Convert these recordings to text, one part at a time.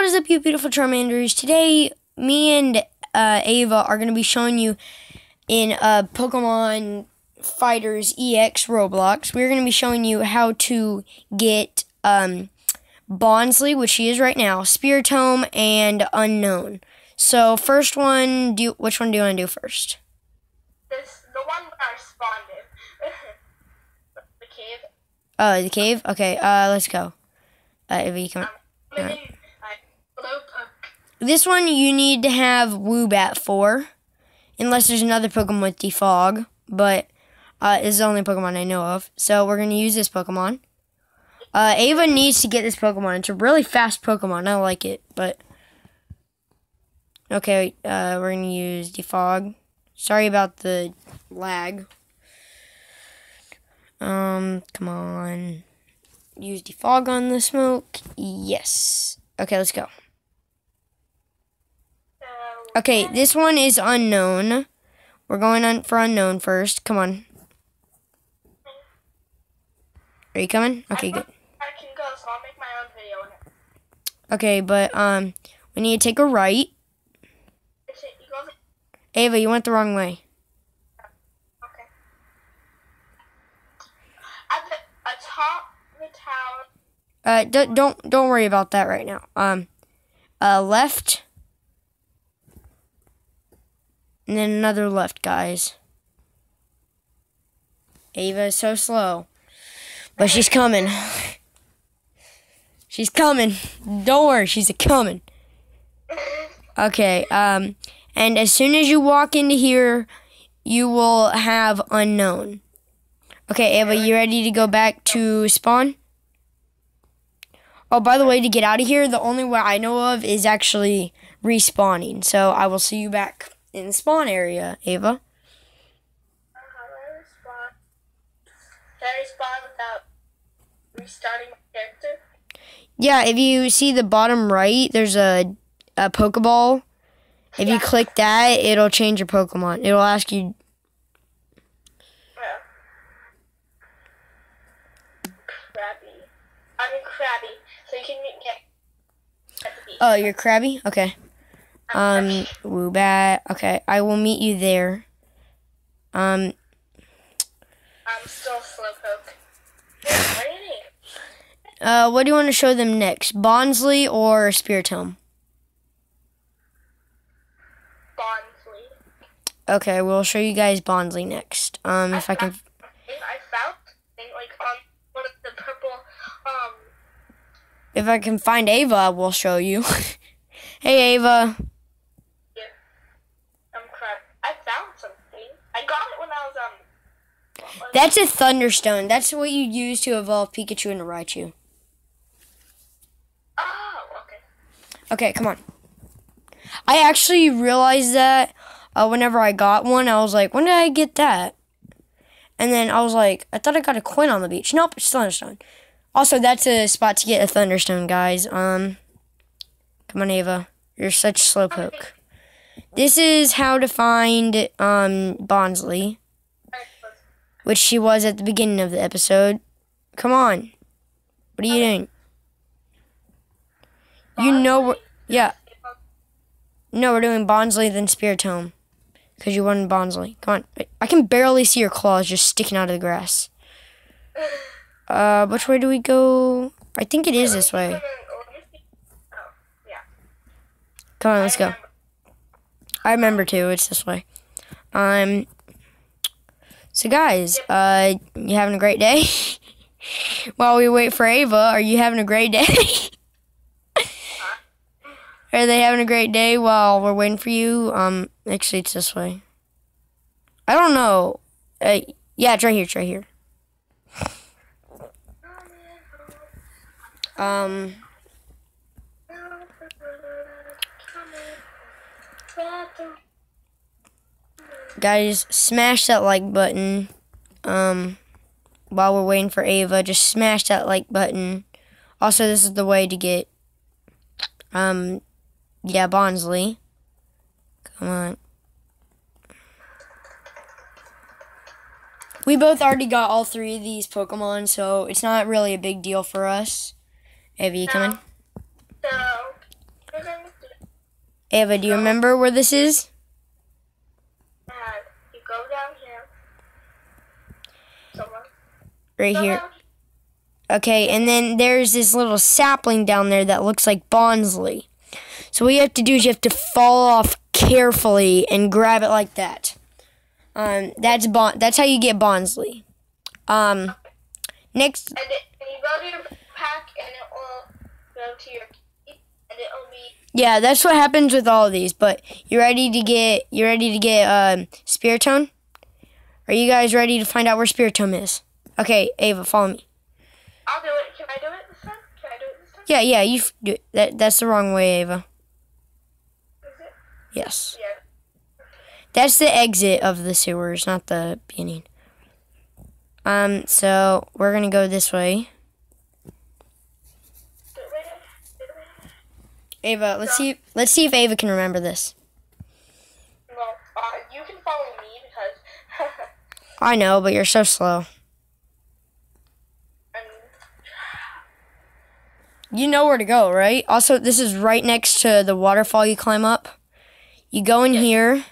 what is up, you beautiful Charmanders? Today, me and uh, Ava are going to be showing you in uh, Pokemon Fighters EX Roblox. We're going to be showing you how to get um, Bonsly, which she is right now, Spiritomb, and Unown. So, first one, do which one do you want to do first? This the one where I spawned in. the cave. Oh, the cave? Okay, uh, let's go. Uh, Ava, you come. Slowpoke. This one you need to have Woobat for, unless there's another Pokemon with Defog, but uh, it's the only Pokemon I know of. So we're gonna use this Pokemon. Uh, Ava needs to get this Pokemon. It's a really fast Pokemon. I like it, but okay, uh, we're gonna use Defog. Sorry about the lag. Um, come on. Use Defog on the smoke. Yes. Okay, let's go. Okay, this one is Unown. We're going on for Unown first. Come on. Are you coming? Okay, good. I can go, so I'll make my own video on it. Okay, but um, we need to take a right. Is it, you go the, Ava, you went the wrong way. okay. At the atop the tower. Uh, don't don't worry about that right now. Um, uh, left, and then another left, guys. Ava is so slow, but she's coming. She's coming. Don't worry, she's coming. Okay. Um, and as soon as you walk into here, you will have Unown. Okay, Ava, you ready to go back to spawn? Oh, by the way, to get out of here, the only way I know of is actually respawning. So I will see you back in the spawn area, Ava. Uh, how do I respond? Can I respond without restarting my character? Yeah, if you see the bottom right, there's a a Pokeball. If you click that, it'll change your Pokemon. It'll ask you. Yeah. Krabby. I'm in so you can get at. Oh, you're Krabby. Okay. Um, Woobat. Okay, I will meet you there. Um, I'm still Slowpoke. What do you uh, what do you want to show them next? Bonsly or Spiritomb? Bonsly. Okay, we'll show you guys Bonsly next. Um, if I can. If I found something like on one of the purple, um, If I can find Ava, we'll show you. hey, Ava. yeah, um, crab. I found something. I got it when I was um. what was That's a Thunderstone. That's what you use to evolve Pikachu into Raichu. Oh, okay. Okay, come on. I actually realized that uh, whenever I got one, I was like, when did I get that? And then I was like, I thought I got a coin on the beach. Nope, it's Thunderstone. Also, that's a spot to get a Thunderstone, guys. Um, come on, Ava. You're such slowpoke. This is how to find um Bonsly, which she was at the beginning of the episode. Come on. What are you doing? You know what? Yeah. No, we're doing Bonsly then Spiritomb. Because you won Bonsly. Come on. I- can barely see your claws just sticking out of the grass. Uh, which way do we go? I think it is this way. Come on, let's go. I remember too. It's this way. Um. So guys, uh, you having a great day? While we wait for Ava, are you having a great day? are they having a great day while we're waiting for you? Um, actually, it's this way. I don't know. Uh, yeah, it's right here. It's right here. Um. Guys smash that like button. Um while we're waiting for ava just smash that like button. Also this is the way to get um yeah bonsly come on. We both already got all three of these pokemon so it's not really a big deal for us. Ava you coming? So, Ava, do you remember where this is? And you go down here. Someone. Right here. Okay, and then there's this little sapling down there that looks like Bonsly. So what you have to do is you have to fall off carefully and grab it like that. Um, that's bon- That's how you get Bonsly. Um, next, And, it, and you go to your pack and it will go to your key and it will be yeah, that's what happens with all of these. But you ready to get you ready to get um, Spiritomb? Are you guys ready to find out where Spiritomb is? Okay, Ava, follow me. I'll do it. Can I do it this time? Can I do it this time? Yeah, yeah, you f- do it. That that's the wrong way, Ava. Is it? Yes. Yeah. That's the exit of the sewers, not the beginning. Um, so we're gonna go this way. Do it right there. Do it right there. Ava, let's see. Let's see if Ava can remember this. Well, uh, you can follow me because I know, but you're so slow. I'm You know where to go, right? Also, this is right next to the waterfall you climb up. You go in here.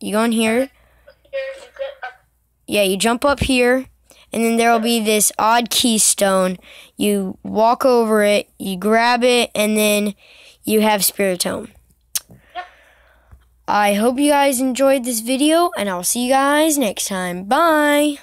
You go in here. here. You get up. Yeah, you jump up here, and then there will be this odd keystone. You walk over it, you grab it, and then you have Spiritomb. I hope you guys enjoyed this video, and I'll see you guys next time. Bye!